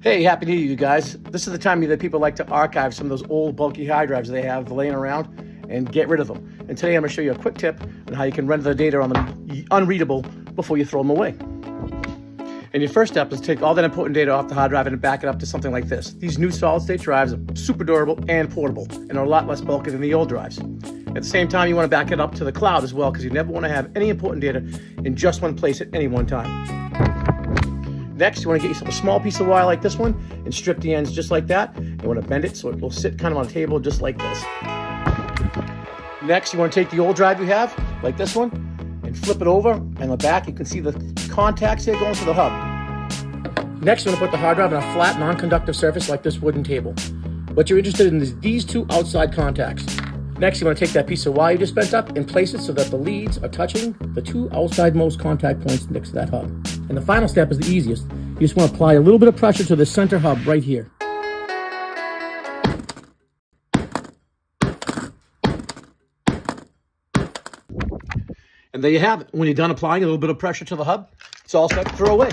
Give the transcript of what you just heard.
Hey, happy new year, you guys. This is the time that people like to archive some of those old bulky hard drives they have laying around and get rid of them. And today I'm going to show you a quick tip on how you can render the data on them unreadable before you throw them away. And your first step is to take all that important data off the hard drive and back it up to something like this. These new solid state drives are super durable and portable and are a lot less bulky than the old drives. At the same time, you want to back it up to the cloud as well because you never want to have any important data in just one place at any one time. Next, you want to get yourself a small piece of wire like this one and strip the ends just like that. You want to bend it so it will sit kind of on a table just like this. Next, you want to take the old drive you have, like this one, and flip it over. And the back, you can see the contacts here going to the hub. Next, you want to put the hard drive on a flat, non-conductive surface like this wooden table. What you're interested in is these two outside contacts. Next, you want to take that piece of wire you just bent up and place it so that the leads are touching the two outside most contact points next to that hub. And the final step is the easiest. You just want to apply a little bit of pressure to the center hub right here. And there you have it. When you're done applying a little bit of pressure to the hub, it's all set to throw away.